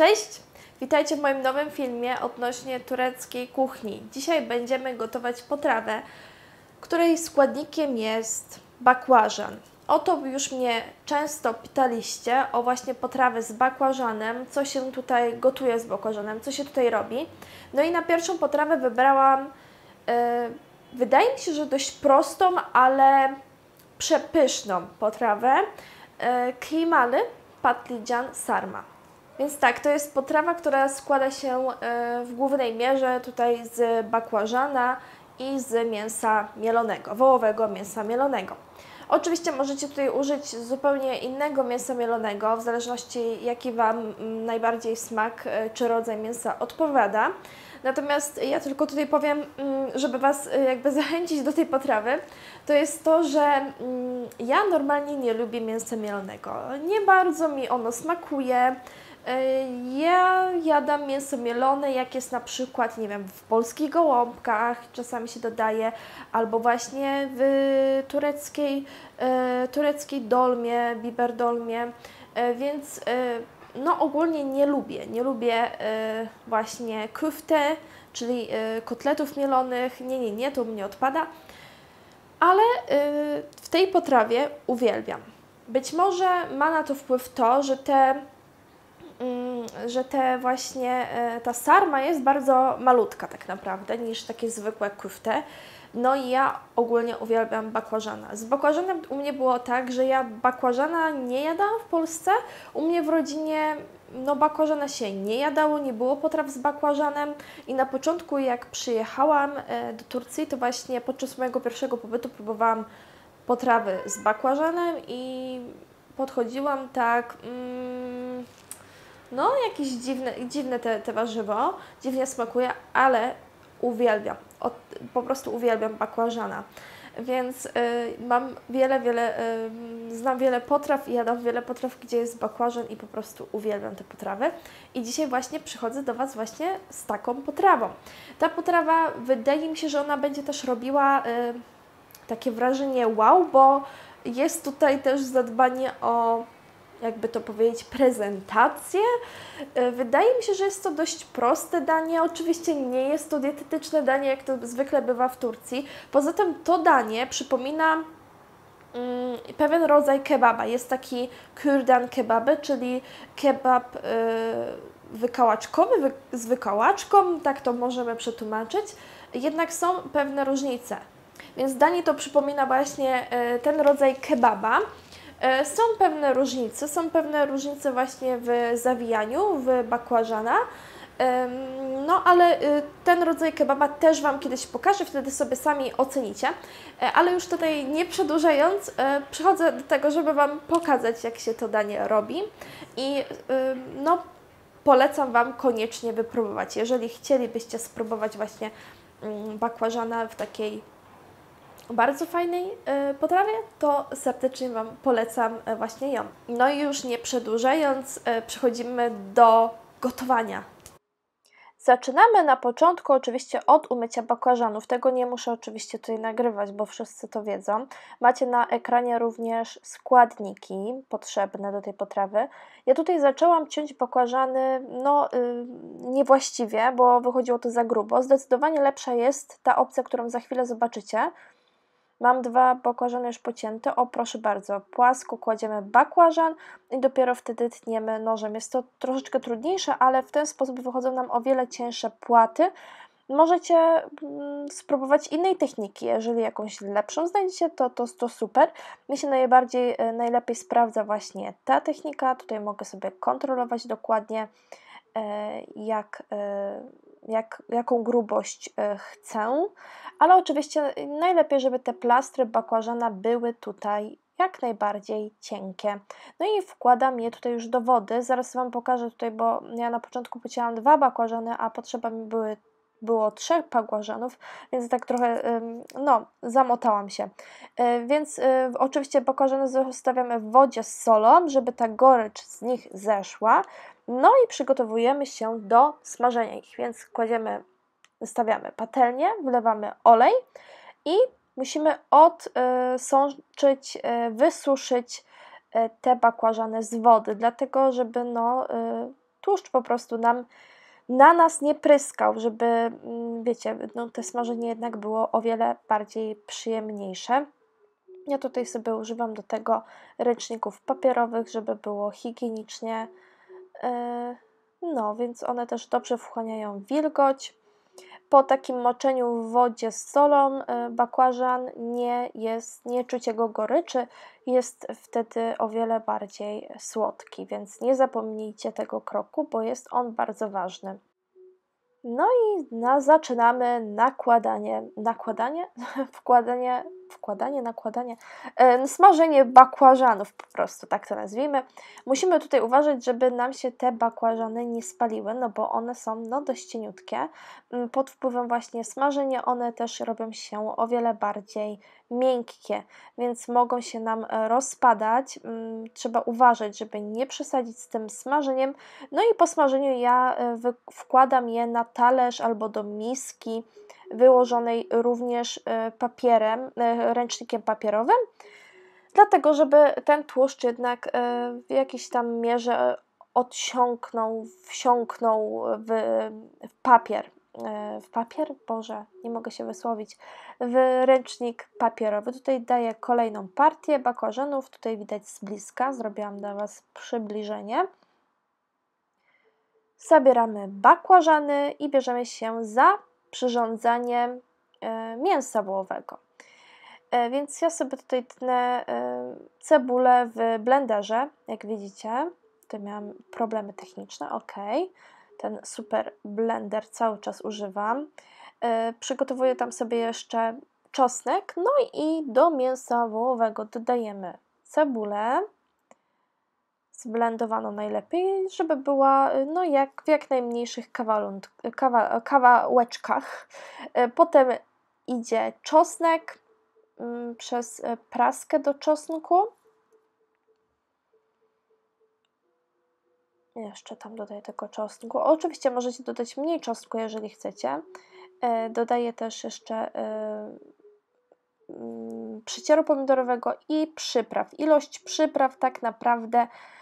Cześć! Witajcie w moim nowym filmie odnośnie tureckiej kuchni. Dzisiaj będziemy gotować potrawę, której składnikiem jest bakłażan. O to już mnie często pytaliście, o właśnie potrawę z bakłażanem, co się tutaj gotuje z bakłażanem, co się tutaj robi. No i na pierwszą potrawę wybrałam, yy, wydaje mi się, że dość prostą, ale przepyszną potrawę, yy, klimaly patlidzian sarma. Więc tak, to jest potrawa, która składa się e, w głównej mierze tutaj z bakłażana i z mięsa mielonego, wołowego mięsa mielonego. Oczywiście możecie tutaj użyć zupełnie innego mięsa mielonego, w zależności jaki Wam mm, najbardziej smak e, czy rodzaj mięsa odpowiada. Natomiast ja tylko tutaj powiem, mm, żeby Was e, jakby zachęcić do tej potrawy, to jest to, że mm, ja normalnie nie lubię mięsa mielonego. Nie bardzo mi ono smakuje. E, ja jadam mięso mielone, jak jest na przykład, nie wiem, w polskich gołąbkach, czasami się dodaje, albo właśnie w tureckiej, e, tureckiej dolmie, biber dolmie, e, więc no ogólnie nie lubię, nie lubię właśnie kufte, czyli kotletów mielonych, nie, nie, nie, to mnie odpada, ale w tej potrawie uwielbiam. Być może ma na to wpływ to, że te że te właśnie, e, ta sarma jest bardzo malutka tak naprawdę niż takie zwykłe kufte. No i ja ogólnie uwielbiam bakłażana. Z bakłażanem u mnie było tak, że ja bakłażana nie jadałam w Polsce. U mnie w rodzinie no bakłażana się nie jadało, nie było potraw z bakłażanem i na początku jak przyjechałam e, do Turcji, to właśnie podczas mojego pierwszego pobytu próbowałam potrawy z bakłażanem i podchodziłam tak... Mm, no, jakieś dziwne, dziwne te, te warzywo, dziwnie smakuje, ale uwielbiam, od, po prostu uwielbiam bakłażana. Więc y, mam wiele, wiele, y, znam wiele potraw i jadam wiele potraw, gdzie jest bakłażan i po prostu uwielbiam te potrawy. I dzisiaj właśnie przychodzę do Was właśnie z taką potrawą. Ta potrawa, wydaje mi się, że ona będzie też robiła y, takie wrażenie wow, bo jest tutaj też zadbanie o jakby to powiedzieć, prezentację. E, wydaje mi się, że jest to dość proste danie. Oczywiście nie jest to dietetyczne danie, jak to zwykle bywa w Turcji. Poza tym to danie przypomina mm, pewien rodzaj kebaba. Jest taki kurdan kebaby, czyli kebab y, wykałaczkowy, wy, z wykałaczką, tak to możemy przetłumaczyć. Jednak są pewne różnice. Więc danie to przypomina właśnie y, ten rodzaj kebaba. E, są pewne różnice, są pewne różnice właśnie w zawijaniu, w bakłażana, no ale y, ten rodzaj kebaba też Wam kiedyś pokażę, wtedy sobie sami ocenicie. E, ale już tutaj nie przedłużając, e, przechodzę do tego, żeby Wam pokazać, jak się to danie robi. I no, polecam Wam koniecznie wypróbować. Jeżeli chcielibyście spróbować właśnie mm, bakłażana w takiej bardzo fajnej e, potrawie, to serdecznie Wam polecam e, właśnie ją. No i już nie przedłużając, e, przechodzimy do gotowania. Zaczynamy na początku oczywiście od umycia bakłażanów. Tego nie muszę oczywiście tutaj nagrywać, bo wszyscy to wiedzą. Macie na ekranie również składniki potrzebne do tej potrawy. Ja tutaj zaczęłam ciąć bakłażany no yy, niewłaściwie, bo wychodziło to za grubo. Zdecydowanie lepsza jest ta opcja, którą za chwilę zobaczycie Mam dwa bakłażany już pocięte. O, proszę bardzo, płasko kładziemy bakłażan i dopiero wtedy tniemy nożem. Jest to troszeczkę trudniejsze, ale w ten sposób wychodzą nam o wiele cięższe płaty. Możecie mm, spróbować innej techniki. Jeżeli jakąś lepszą znajdziecie, to, to, to super. Mi się najbardziej, e, najlepiej sprawdza właśnie ta technika. Tutaj mogę sobie kontrolować dokładnie, e, jak, e, jak, jaką grubość chcę ale oczywiście najlepiej, żeby te plastry bakłażana były tutaj jak najbardziej cienkie. No i wkładam je tutaj już do wody. Zaraz Wam pokażę tutaj, bo ja na początku pocięłam dwa bakłażany, a potrzeba mi były było trzech bakłażanów, więc tak trochę, no, zamotałam się. E, więc e, oczywiście bakłażany zostawiamy w wodzie z solą, żeby ta gorycz z nich zeszła. No i przygotowujemy się do smażenia ich, więc kładziemy stawiamy patelnię, wlewamy olej i musimy odsączyć, e, wysuszyć te bakłażany z wody, dlatego żeby no, tłuszcz po prostu nam na nas nie pryskał, żeby, mm, wiecie, no, te smażenie jednak było o wiele bardziej przyjemniejsze. Ja tutaj sobie używam do tego ręczników papierowych, żeby było higienicznie. E, no, więc one też dobrze wchłaniają wilgoć. Po takim moczeniu w wodzie z solą e, bakłażan nie jest, nie czuć jego goryczy, jest wtedy o wiele bardziej słodki, więc nie zapomnijcie tego kroku, bo jest on bardzo ważny. No i na, zaczynamy nakładanie, nakładanie, wkładanie, wkładanie, nakładanie, e, smażenie bakłażanów po prostu, tak to nazwijmy. Musimy tutaj uważać, żeby nam się te bakłażany nie spaliły, no bo one są no dość cieniutkie. Mm, pod wpływem właśnie smażenia one też robią się o wiele bardziej miękkie, więc mogą się nam e, rozpadać. Mm, trzeba uważać, żeby nie przesadzić z tym smażeniem. No i po smażeniu ja e, wkładam je na talerz albo do miski wyłożonej również e, papierem, ręcznikiem papierowym, dlatego żeby ten tłuszcz jednak w jakiejś tam mierze odsiąknął, wsiąknął w, w papier w papier, Boże, nie mogę się wysłowić, w ręcznik papierowy. Tutaj daję kolejną partię bakłażanów, tutaj widać z bliska, zrobiłam dla Was przybliżenie. Zabieramy bakłażany i bierzemy się za przyrządzanie e, mięsa wołowego. E, więc ja sobie tutaj tnę e, cebulę w blenderze, jak widzicie. Tutaj miałam problemy techniczne, ok ten super blender cały czas używam. Przygotowuję tam sobie jeszcze czosnek, no i do mięsa wołowego dodajemy cebulę, zblendowaną najlepiej, żeby była no jak w jak najmniejszych kawalunt, kawa, kawałeczkach. E, potem idzie czosnek mm, przez praskę do czosnku. Jeszcze tam dodaję tego czosnku. Oczywiście możecie dodać mniej czosnku, jeżeli chcecie. E, dodaję też jeszcze e, mm, przycieru pomidorowego i przypraw. Ilość przypraw tak naprawdę E,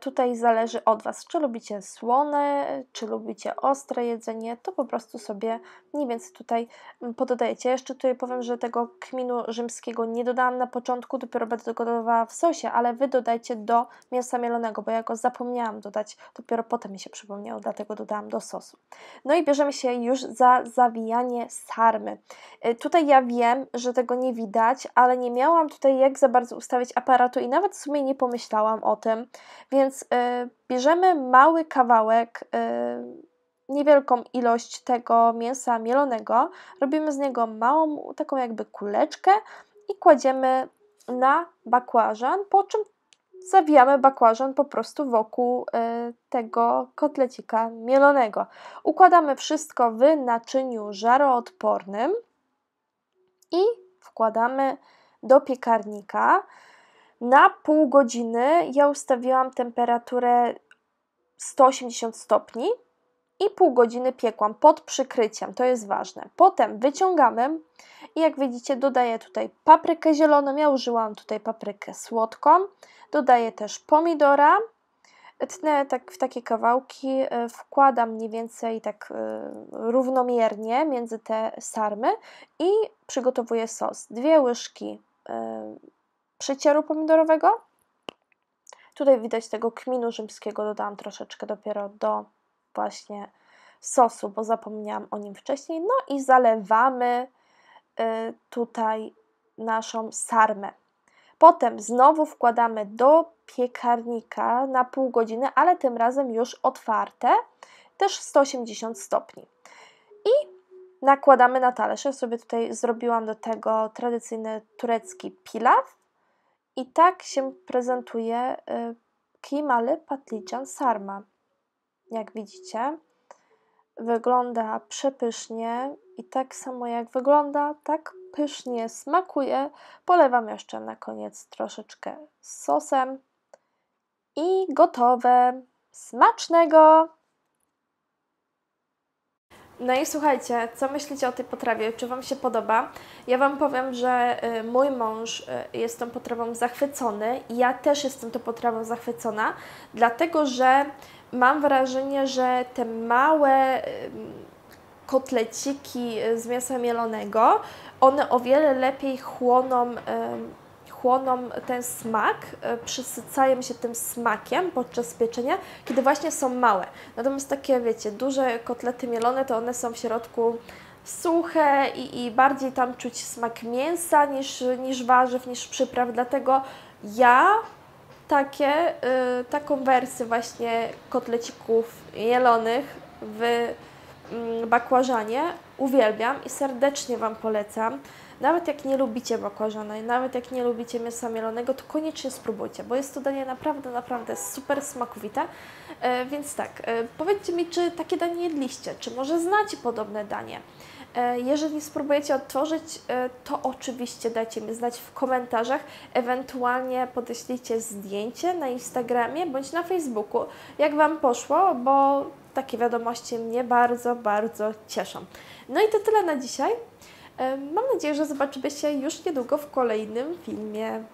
tutaj zależy od Was, czy lubicie słone, czy lubicie ostre jedzenie, to po prostu sobie mniej więcej tutaj mm, pododajecie. Jeszcze tutaj powiem, że tego kminu rzymskiego nie dodałam na początku, dopiero będę go dodawała w sosie, ale Wy dodajcie do mięsa mielonego, bo ja go zapomniałam dodać, dopiero potem mi się przypomniało, dlatego dodałam do sosu. No i bierzemy się już za zawijanie sarmy. E, tutaj ja wiem, że tego nie widać, ale nie miałam tutaj jak za bardzo ustawić aparatu i nawet w sumie nie pomyślałam o tym, więc y, bierzemy mały kawałek, y, niewielką ilość tego mięsa mielonego, robimy z niego małą, taką jakby kuleczkę i kładziemy na bakłażan, po czym zawijamy bakłażan po prostu wokół y, tego kotlecika mielonego. Układamy wszystko w naczyniu żaroodpornym i wkładamy do piekarnika. Na pół godziny ja ustawiłam temperaturę 180 stopni i pół godziny piekłam pod przykryciem, to jest ważne. Potem wyciągamy i jak widzicie dodaję tutaj paprykę zieloną, ja użyłam tutaj paprykę słodką, dodaję też pomidora, tnę tak w takie kawałki, e, wkładam mniej więcej tak e, równomiernie między te sarmy i przygotowuję sos. Dwie łyżki e, przycieru pomidorowego. Tutaj widać tego kminu rzymskiego, dodałam troszeczkę dopiero do właśnie sosu, bo zapomniałam o nim wcześniej. No i zalewamy y, tutaj naszą sarmę. Potem znowu wkładamy do piekarnika na pół godziny, ale tym razem już otwarte, też 180 stopni. I nakładamy na talerz. Ja sobie tutaj zrobiłam do tego tradycyjny turecki pilaw. I tak się prezentuje y, Kimale Patlican Sarma. Jak widzicie, wygląda przepysznie i tak samo jak wygląda, tak pysznie smakuje. Polewam jeszcze na koniec troszeczkę sosem i gotowe. Smacznego! No i słuchajcie, co myślicie o tej potrawie? Czy Wam się podoba? Ja Wam powiem, że y, mój mąż y, jest tą potrawą zachwycony i ja też jestem tą potrawą zachwycona, dlatego że mam wrażenie, że te małe y, kotleciki z mięsa mielonego, one o wiele lepiej chłoną, chłoną ten smak, y, przysycają się tym smakiem podczas pieczenia, kiedy właśnie są małe. Natomiast takie, wiecie, duże kotlety mielone, to one są w środku suche i, i bardziej tam czuć smak mięsa niż, niż warzyw, niż przypraw, dlatego ja takie, y, taką wersję właśnie kotlecików mielonych w mm, bakłażanie uwielbiam i serdecznie Wam polecam. Nawet jak nie lubicie bakłażana nawet jak nie lubicie mięsa mielonego, to koniecznie spróbujcie, bo jest to danie naprawdę, naprawdę super smakowite. E, więc tak, e, powiedzcie mi, czy takie danie jedliście, czy może znacie podobne danie. E, Jeżeli spróbujecie odtworzyć, e, to oczywiście dajcie mi znać w komentarzach, ewentualnie podeślijcie zdjęcie na Instagramie bądź na Facebooku, jak Wam poszło, bo takie wiadomości mnie bardzo, bardzo cieszą. No i to tyle na dzisiaj. Mam nadzieję, że zobaczymy się już niedługo w kolejnym filmie.